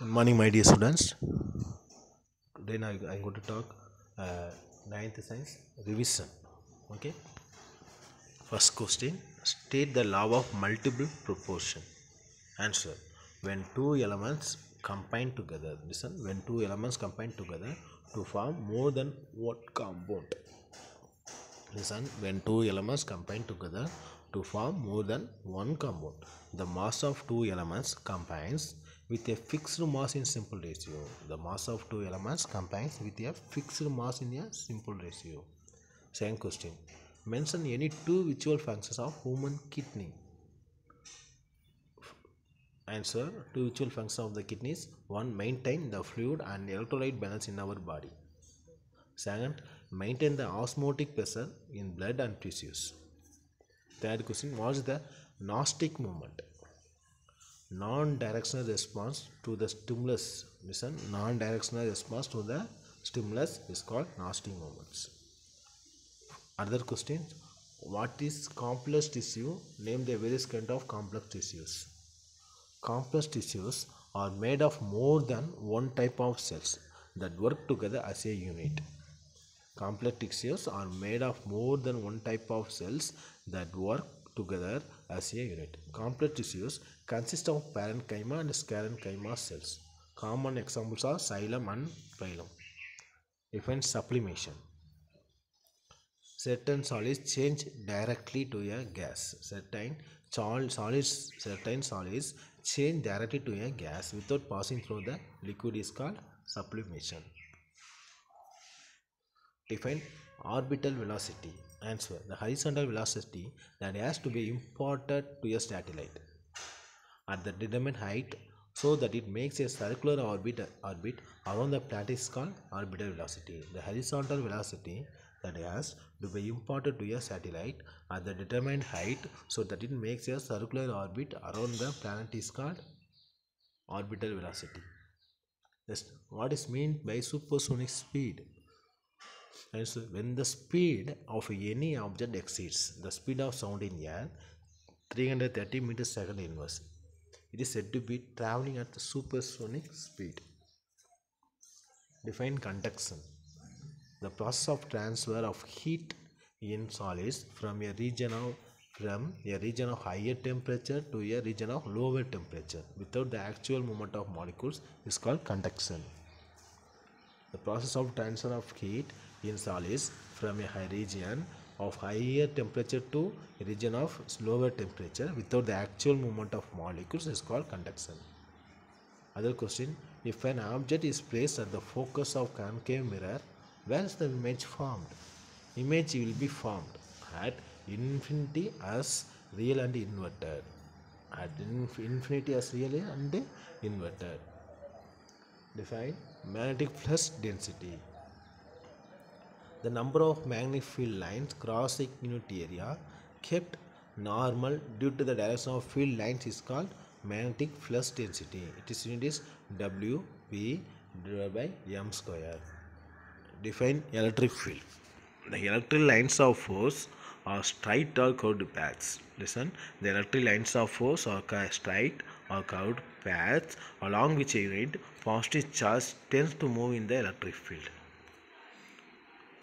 Good morning, my dear students. Today now I'm going to talk uh, ninth science revision. Okay. First question: State the law of multiple proportion. Answer: When two elements combine together. Listen. When two elements combine together to form more than one compound. Listen. When two elements combine together to form more than one compound, the mass of two elements combines with a fixed mass in simple ratio. The mass of two elements combines with a fixed mass in a simple ratio. Second question. Mention any two visual functions of human kidney. Answer. Two visual functions of the kidneys. One, maintain the fluid and electrolyte balance in our body. Second, maintain the osmotic pressure in blood and tissues. Third question, what is the nastic movement? Non-directional response to the stimulus. Listen, non-directional response to the stimulus is called nastic movements. Other question, what is complex tissue? Name the various kind of complex tissues. Complex tissues are made of more than one type of cells that work together as a unit. Complex tissues are made of more than one type of cells that work together as a unit. Complex tissues consist of parenchyma and sclerenchyma cells. Common examples are xylem and phloem. Define sublimation. Certain solids change directly to a gas. Certain sol- solids, certain solids change directly to a gas without passing through the liquid is called sublimation. Define orbital velocity. Answer. The horizontal velocity that has to be imparted to a satellite at the determined height so that it makes a circular orbit, orbit around the planet is called orbital velocity. The horizontal velocity that has to be imparted to a satellite at the determined height so that it makes a circular orbit around the planet is called orbital velocity. What is meant by supersonic speed? And so when the speed of any object exceeds the speed of sound in air 330 meters second inverse, it is said to be traveling at the supersonic speed. Define conduction. The process of transfer of heat in solids from a region of from a region of higher temperature to a region of lower temperature without the actual movement of molecules is called conduction. The process of transfer of heat in solids from a high region of higher temperature to a region of lower temperature without the actual movement of molecules is called conduction. Other question If an object is placed at the focus of concave mirror, where is the image formed? Image will be formed at infinity as real and inverted. At inf- infinity as real and inverted. Define magnetic flux density. The number of magnetic field lines crossing unit area kept normal due to the direction of field lines is called magnetic flux density. Its unit is W V divided by M square. Define electric field. The electric lines of force are straight or curved paths. Listen, the electric lines of force are straight or curved paths along which a unit positive charge tends to move in the electric field.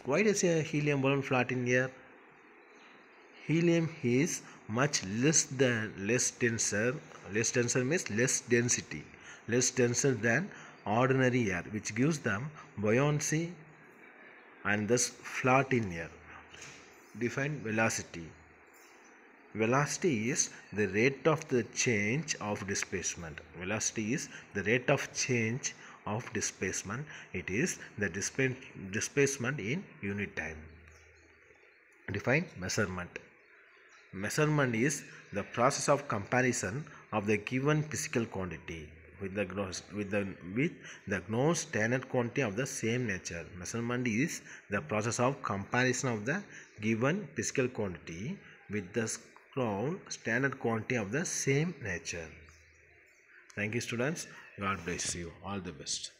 Why does a helium balloon float in air? Helium is much less than less denser. Less denser means less density, less denser than ordinary air, which gives them buoyancy and thus float in air. Define velocity. Velocity is the rate of the change of displacement. Velocity is the rate of change of displacement. It is the displacement in unit time. Define measurement. Measurement is the process of comparison of the given physical quantity with the gross with the with the known standard quantity of the same nature. Measurement is the process of comparison of the given physical quantity with the known standard quantity of the same nature. Thank you, students. God bless you. All the best.